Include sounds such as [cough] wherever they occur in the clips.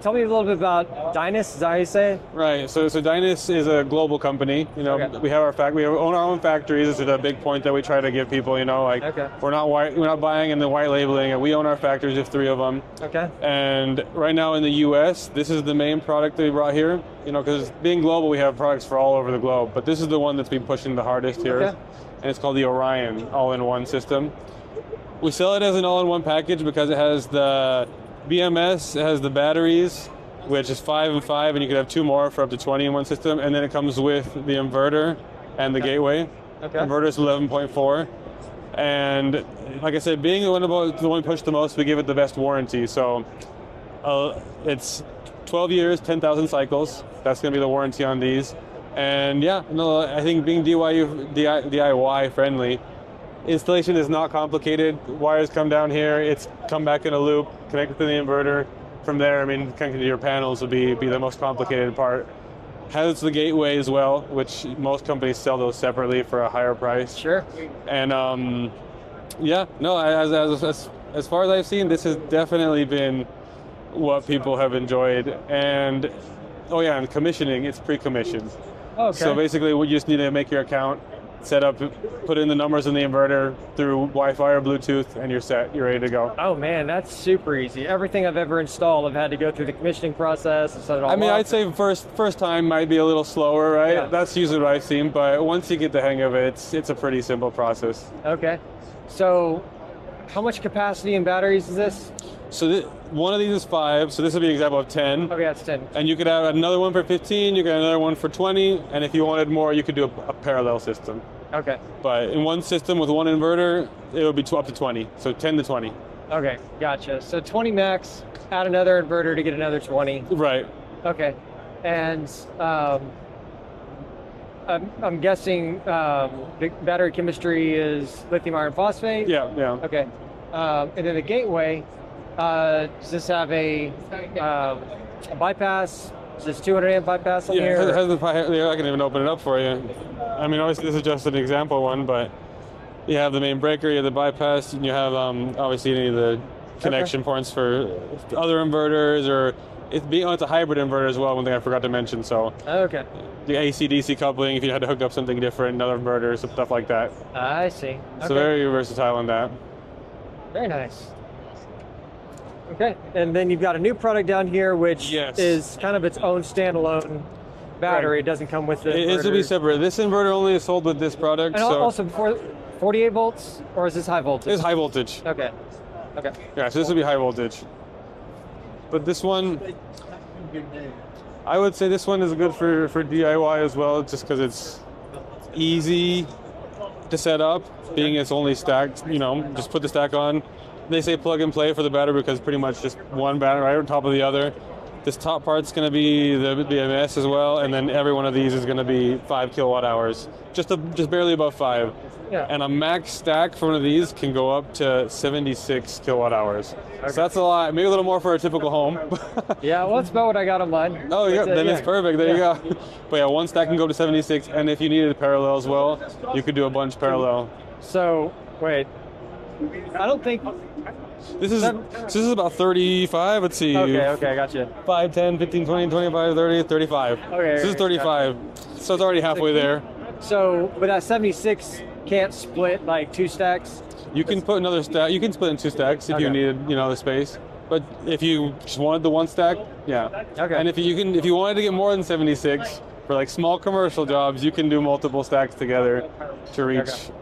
tell me a little bit about Dyness. Is that how you say it? Right. So, so Dyness is a global company. You know, Okay. we have our fact, we own our own factories. This is a big point that we try to give people. You know, like Okay. we're not white, we're not buying and then white labeling, and we own our factories. Have three of them. Okay. And right now in the U.S., this is the main product that we brought here. You know, because being global, we have products for all over the globe. But this is the one that's been pushing the hardest here, Okay. and it's called the Orion All-in-One system. We sell it as an all-in-one package because it has the BMS, has the batteries, which is five and five, and you could have two more for up to 20 in one system, and then it comes with the inverter and the gateway. Okay. Inverter is 11.4. And like I said, being the one about the one pushed the most, we give it the best warranty. So uh, it's 12 years, 10,000 cycles. That's going to be the warranty on these. And yeah, no, I think being DIY, DIY friendly, installation is not complicated. Wires come down here, it's come back in a loop, connect to the inverter. From there, I mean, connecting to your panels would be, be the most complicated part. Has the gateway as well, which most companies sell those separately for a higher price. Sure. And um, yeah, no, as, as, as, as far as I've seen, this has definitely been what people have enjoyed. And oh yeah, and commissioning, it's pre-commissioned. Okay. So basically, we just need to make your account, set up, put in the numbers in the inverter through Wi-Fi or Bluetooth, and you're set. You're ready to go. Oh man, that's super easy. Everything I've ever installed, I've had to go through the commissioning process and set it all I mean, up. I'd say first first time might be a little slower, right? Yeah. That's usually what I've seen. But once you get the hang of it, it's it's a pretty simple process. Okay. So, how much capacity in batteries is this? So th- one of these is five. So this would be an example of ten. Okay, that's 10. And you could have another one for 15, you could have another one for 20, and if you wanted more, you could do a, a parallel system. Okay. But in one system with one inverter, it would be up to 20, so 10 to 20. Okay, gotcha. So 20 max, add another inverter to get another 20. Right. Okay. And um, I'm, I'm guessing um, the battery chemistry is lithium iron phosphate? Yeah, yeah. Okay. Um, and then the gateway, uh, does this have a, um, a bypass? Is this 200 amp bypass on Yeah, it here? has, has the, I can even open it up for you. I mean, obviously, this is just an example one, but you have the main breaker, you have the bypass, and you have um, obviously any of the connection points for other inverters, or it's being oh, it's a hybrid inverter as well. One thing I forgot to mention. So okay. the AC/DC coupling, if you had to hook up something different, another inverter, some stuff like that. I see. Okay. So very versatile on that. Very nice. Okay, and then you've got a new product down here, which Yes. is kind of its own standalone battery. It doesn't come with the. It is to be separate. This inverter only is sold with this product, And so also, before 48 volts, or is this high voltage? it's high voltage. Okay. Okay. Yeah, so this would be high voltage. But this one, I would say this one is good for, for DIY as well, just because it's easy to set up, being it's only stacked, you know, just put the stack on. They say plug and play for the battery because pretty much just one battery right on top of the other. This top part's going to be the BMS as well, and then every one of these is going to be five kilowatt hours, just a, just barely above five. Yeah. And a max stack for one of these can go up to 76 kilowatt hours. So that's a lot, maybe a little more for a typical home. [laughs] Yeah, well, that's about what I got on mine. oh, yeah, then it's perfect. There Yeah. you go. [laughs] But yeah, one stack can go to 76, and if you needed parallel as well, you could do a bunch parallel. So, wait. I don't think. This is this is about 35. Let's see. Okay, okay, I got you. 5, 10, 15, 20, 25, 30, 35. Okay, This is okay, 35. So it's already halfway there. So, but that 76 can't split like two stacks. You can put another stack. You can split in two stacks if you Okay. needed, you know, the space. But if you just wanted the one stack, yeah. Okay. And if you can, if you wanted to get more than 76 for like small commercial jobs, you can do multiple stacks together to reach Okay.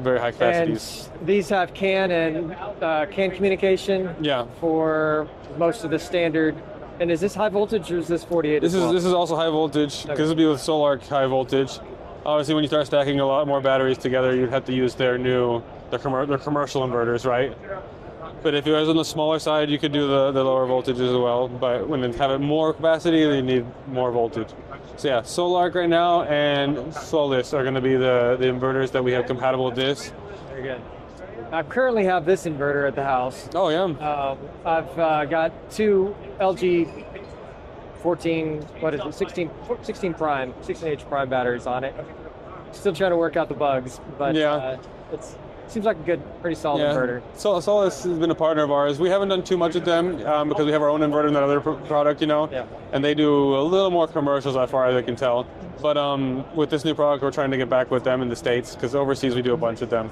Very high capacities. And these have CAN and uh, CAN communication Yeah. for most of the standard. And is this high voltage or is this 48? This is well? this is also high voltage because Okay. it'll be with Solar high voltage. Obviously, when you start stacking a lot more batteries together, you'd have to use their new their, commer- their commercial inverters, right? But if it was on the smaller side, you could do the, the lower voltage as well. But when they have it more capacity, you need more voltage. So yeah, Sol-Ark right now and Solis are going to be the, the inverters that we have compatible with this. Very good. I currently have this inverter at the house. Oh yeah, Um, I've uh, got two LG 14, what is it, 16, 16 prime, 16H prime batteries on it. Still trying to work out the bugs, but Yeah. uh, it's seems like a good, pretty solid inverter. Sol- Solis has been a partner of ours. We haven't done too much with them um, because we have our own inverter and that other pr- product, you know. Yeah. And they do a little more commercials as far as I can tell. But um, with this new product, we're trying to get back with them in the states because overseas we do a bunch with them.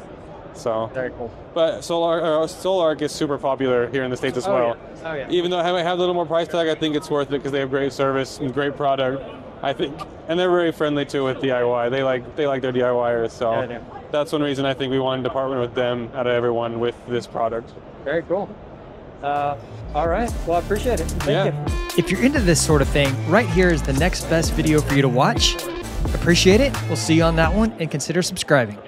So, Very cool. but Solar uh, Sol-Ark is super popular here in the states as Oh, well. yeah. Oh, yeah. Even though I have a little more price tag, I think it's worth it because they have great service and great product. I think, and they're very friendly too with DIY. They like they like their DIYers, so Yeah, that's one reason I think we wanted to partner with them out of everyone with this product. Very cool. Uh, all right. Well, I appreciate it. Thank Yeah. you. If you're into this sort of thing, right here is the next best video for you to watch. Appreciate it. We'll see you on that one and consider subscribing.